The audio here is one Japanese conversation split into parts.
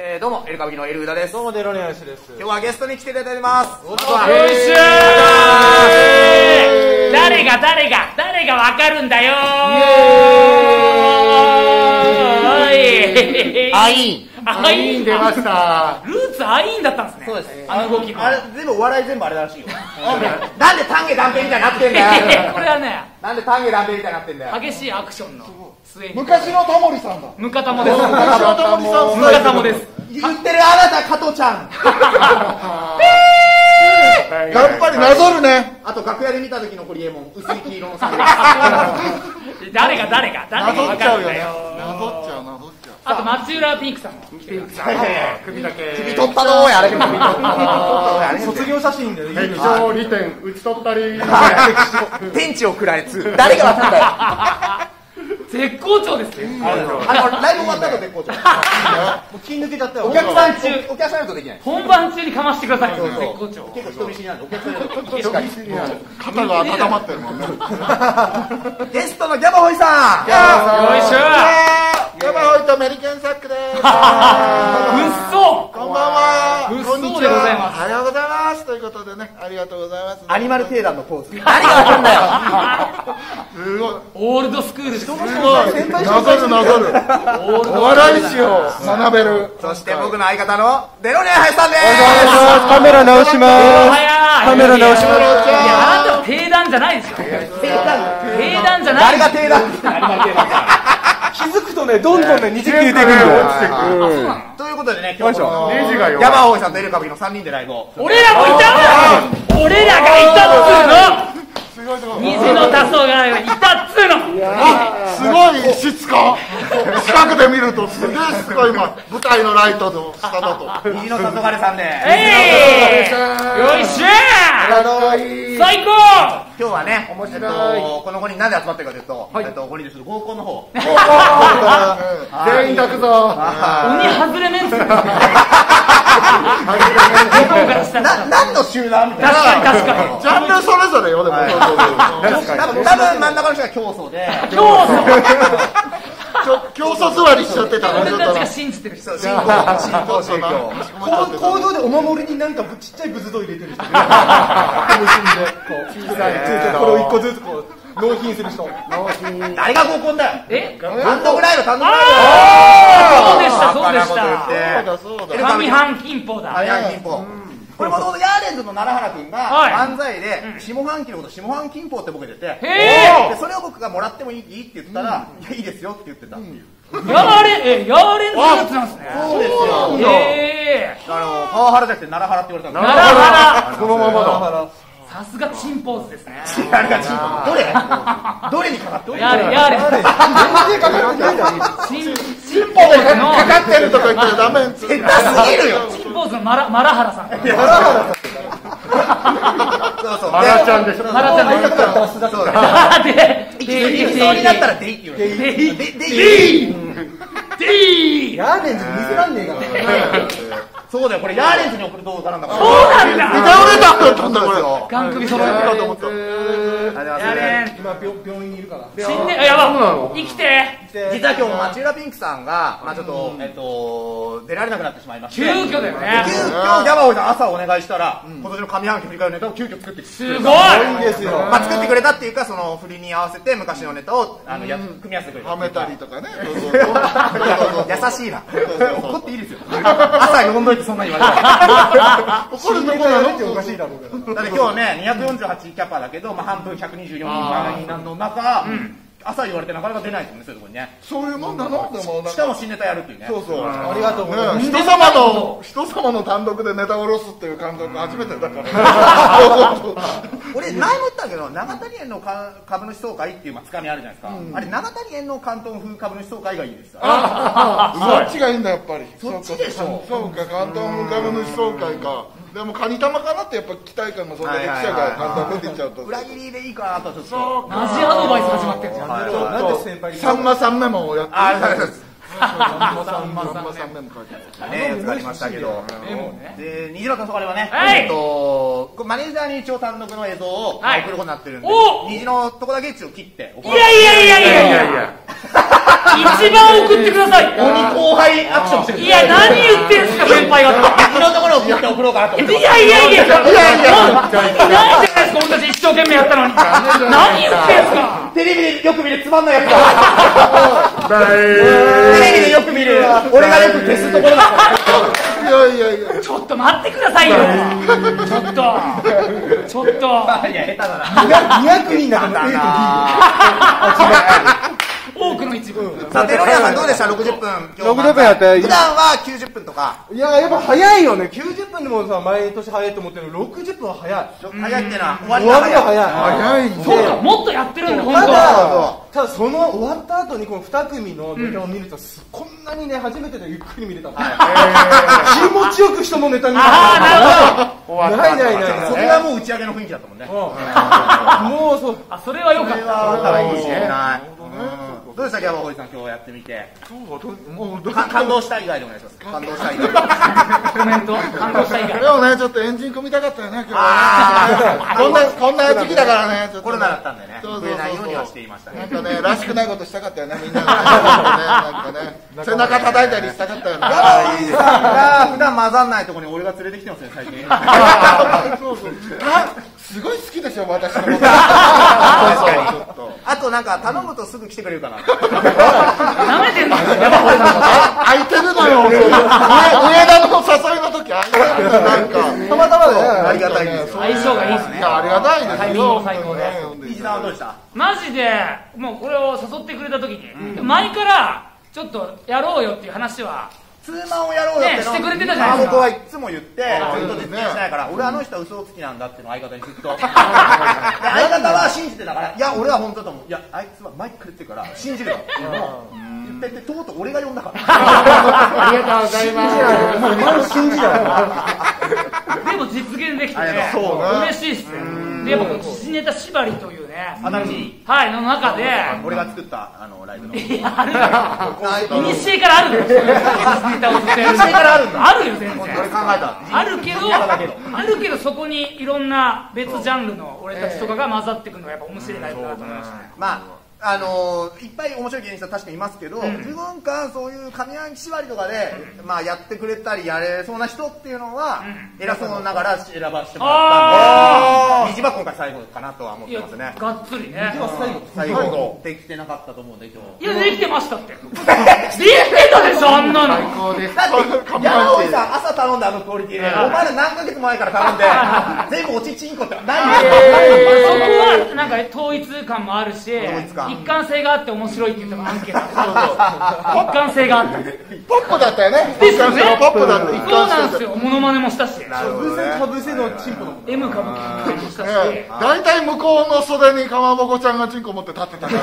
えー、どうも、エルカブキのエルウダです。どうもデロニアシです。今日はゲストに来ていただいてます。おっしゃー誰が誰が誰がわかるんだよーいアイン。アイン出ました。ルーツアインだったんですねそうです。あの動きもあれ、全部お笑い全部あれらしいよ。なんで丹下断平みたいになってんだよ。これはねなんで丹下断平みたいになってんだよ。激しいアクションの昔のタモリさんだ。ムカタモですム昔のタモリさん。カタモです言ってるあなた、加藤ちゃん。やっぱりなぞるね。あと、楽屋で見た時のホリエモン、薄い黄色のサングラ誰が誰が？誰がわかるんだよなぞっちゃう、なぞっちゃう。あと松浦ピンクさんも来てるス。いやいやいや首だけ。首取ったのーや、あれ。首取ったのーや、あれ。卒業写真で。劇場利点打ち取ったり。天地を食らえつ。誰がわかんだよ。絶好調ですよあの、ライブ終わったの絶好調。もう気抜けちゃったよ。お客さん中、お客さんとできない。本番中にかましてください絶好調結構人見知りなんで、お客さんいると確かに。肩が温まってるもんね。ゲストのギャバホイさん。よいしょヤバホイとメリケンサックです。うっそこんばんは。うっそこんにちでございますは。おはようございます。ということでね、ありがとうございます。アニマルテーランのポーズ。何がわかんだよ。すごい。オールドスクールですねすごい。なぞるなぞる。お笑い師を学べる。そして僕の相方のデロニアハイさんです。カメラ直しま早いカメラ直しますいやあなたは定談じゃないですよ定談じゃない誰が定談？気づくとね、どんどんね、虹消えていくんだよ。ということでね、今日このネジが弱いギャバホイさんとエルカブキの3人でライブを。俺らもいたわ俺らがいたっつうの。虹の黄昏いたっつうのすごい質感。近くで見るとすげえすごい今、舞台のライトの下だと。虹の黄昏さんで。えいよいしょー最高今日はね、面白い。この5人なんで集まってるかというと、えっと、5人でする合コンの方。全員抱くぞ。鬼外れメンツ 何の集団みたいな。確かに確かにジャンルそれぞれよ、でも。多分多分真ん中の人が競争で、今日 ちょ競争座りしちゃってたの、俺たちが信じてる人信仰、信仰宗教。行動でお守りになんかちっちゃい仏像入れてる人。無心で、こう、小さい、これを一個ずつこう、納品する人。誰が合コンだ？よ。え単独ライブ、単独ライそうでしたそうでしたそうだ、そうだ。上半金峰だ早い金峰。これもともとヤーレンズの奈良原君がはい。漫才で下半期のこと下半金峰ってボケてて、それを僕がもらってもいいって言ったら、いや、いいですよって言ってた。っていう。ヤーレンえヤーレンズ？のやつなんですね。そうですよ。あの、パワハラじゃなくて奈良原って言われたん奈良原。このままだ。さすがチンポーズですね。あれがチンポどれ？どれにかかってる？ヤーレンヤーレン。全然かかってない。チンチンポーズの。かかってるとか言ったらダメ。下手すぎるよ。チンポーズのマラマラハラさんそうそう。マラちゃんでしょ。マラちゃんのそうだ。で息吸いそうになったらデイって言われる。デイで、デイディーヤーレンズに見せらんねえから。そうだよ、これヤーレンズに送る動画なんだから。そうなんだ倒れたんだったんだ、これ。ガン首揃えだと思った。ヤーレン今、病病院にいるから。死んであやば生きて実は今日町浦ピンクさんが、まあちょっと、えっと、出られなくなってしまいまして。急遽だよね急遽ギャバオイさん朝お願いしたら、今年の上半期振り返るネタを急遽作ってすごいですよ。まあ作ってくれたっていうか、その振りに合わせて昔のネタを、あの、や組み合わせてくれた。はめたりとかね。優しいな。怒っていいですよ。朝呼んどいてそんなに言われたら。怒るとこなのっておかしいだろうが。だって今日ね、248キャパだけど、まあ半分124人満員の中、朝言われてなかなか出ないですもんね、そういうとこにね。そういうもんなの？でもなんしかか。も新ネタやるっていうね。そうそう。ありがとうございます。ね人様の、人様の単独でネタを下ろすっていう感覚初めてだから。俺、前も言ったけど、長谷園のか株主総会っていう、まあ、つかみあるじゃないですか。あれ、長谷園の関東風株主総会がいいですよ。そっちがいいんだ、やっぱり。そっちでしょ。そうか、関東風株主総会か。でも、カニ玉かなってやっぱ期待感がそんだけ記者が簡単に出てっちゃうと。裏切りでいいかなと、ちょっと。マジアドバイス始まってるじゃんはいなんで先輩に。さんまさんメモをやってる。ね、やつがありましたけど。で、虹の黄昏はね、はい。えっと、マネージャーに一応単独の映像をはい。送ることになってるんで、お虹のとこだけ一応切って。いやいやいやいやいや一番送ってください。鬼後輩アクションしてる。いや何言ってんすか先輩方。いろんなところを送って送ろうかなと思っていやいやいやいや。いやいやないじゃないですか俺たち一生懸命やったのに。何言ってんすか。テレビでよく見るつまんないやつだ。テレビでよく見る。俺がよく消すところだ。いやいやいや。ちょっと待ってくださいよ。ちょっと。ちょっと。いや下手だな。200人だから A と B 多くの一部さあテロリさんどうでした？60分。今日60分やって普段は90分とか。いややっぱ早いよね。90分でもさ毎年早いと思ってる。の60分は早い。早いっていうのは終わりがが早い早い。早い。ん。そうだもっとやってるんだ本た当ただその終わった後にこの2組のネタを見るとすこんなにね初めてでゆっくり見れたの気持ちよく人のネタ見れあたないないないない。それはもう打ち上げの雰囲気だったもんね。もうそう。あそれはよかっそれはあったらいいかもしれない。うんどうでした？ギャバホイさん今日やってみて。もうどか感動した以外でお願いします。感動。した以外。たコメント？感動した以外。でもねちょっとエンジン組みたかったよね今日はあこんなこんな時期だからね コロナだったんでね。そうそうないようにはしていましたね。なんかねらしくないことしたかったよねみんななんかね。背中叩いたりしたかったよね。あいいですが普段混ざんないところに俺が連れてきてますね最近。そうそう。あすごい好きでしょ私のこと。確かにあとなんか頼むとすぐ来てくれるかな。なめてんの？やばいあ空いてるのよ。上上田の誘いの時空いてるのなんかたまたまねありがたいです。よ相性がいいですね。ありがたいですよ。タイミングも最高で飯田はどうでした？マジでもうこれを誘ってくれた時に、前からちょっとやろうよっていう話はツーマンをやろうよっての。ねしてくれてたじゃないですか。僕はいつも言ってずっと実現しないから俺あの人は嘘つきなんだっていうのを相方にずっと。で相方は信じてたからいや俺は本当だと思う。いやあいつは毎回言ってるから信じるよっていうのを言っててとうとう俺が呼んだから。ありがとうございます。もう今の信じでも実現できてね。嬉しいっすねでやっぱこの時事ネタ縛りというね。新しい。はいの中で。俺が作ったあのライブの。いやあるよ。い。にしえからあるのよ。からあるんだあるよ全俺然考えた。あるけどあるけどそこにいろんな別ジャンルの俺たちとかが混ざってくるのがやっぱ面白いライブだなと思いましたね。まああのーいっぱい面白い芸人さん確かにいますけど、自分間そういう上半期縛りとかで、まあ、やってくれたりやれそうな人っていうのは、偉そうながら選ばせてもらったんで虹は今回最後かなとは思ってますね。がっつりね。最後。できてなかったと思うんで今日。いやできてましたって できてたでしょあんなの。だって山尾さん朝頼んだあのクオリティで。お前ら何ヶ月前から頼んで全部おちちんこって。ない。んそこはなんか統一感もあるし一貫性があって面白いって言ってもアンケート。一貫性があって。ポップだったよね。ですよね。ポップだった。一そう貫なんですよ。モノマネもしたし。なるほどね。かぶせの M 歌舞伎もしたし。ええ。大体向こうの袖にかまぼこちゃんがチンコ持って立ってたから。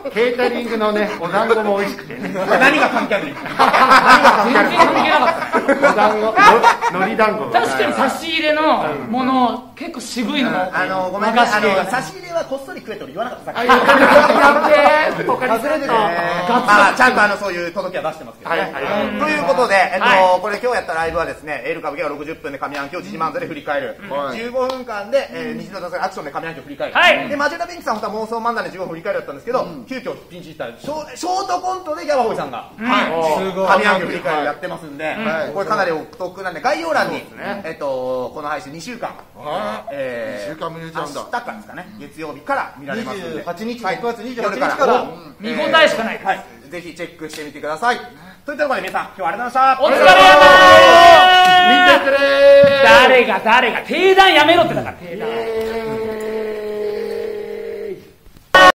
ケータリングのね、お団子も美味しくてね。何が関係あるの？全然関係なかったお団子、の海苔団子。確かに差し入れのもの結構渋いの。あのごめんね。あ和菓子系が。の差し入れはこっそり食えと言わなかったさっき。やって。ーポカリスエットまあちゃんとあのそういう届けは出してますけどね。ということで、えっはとこれ今日やったライブはですね、エール歌舞伎が60分で上半期を時事漫才で振り返る。15分間でえー西田さんがアクションで上半期を振り返る。はい。でマジュラピンクさん本当は妄想漫才で15分振り返るだったんですけど、急遽ピンチヒッターショートコントでギャバホイさんがすごい。上半期振り返るやってますんではい、これかなりお得なんで概要欄にえっとこの配信2週間。あえー二週間見れちゃうんだ。明日からですかね、月曜日から見られますんで。28日はい。6月28日夜から。見応えしかないですはい、ぜひチェックしてみてください。といったところで皆さん、今日はありがとうございました。お疲れ様ー見てくれー。誰が誰が定談やめろってだから定談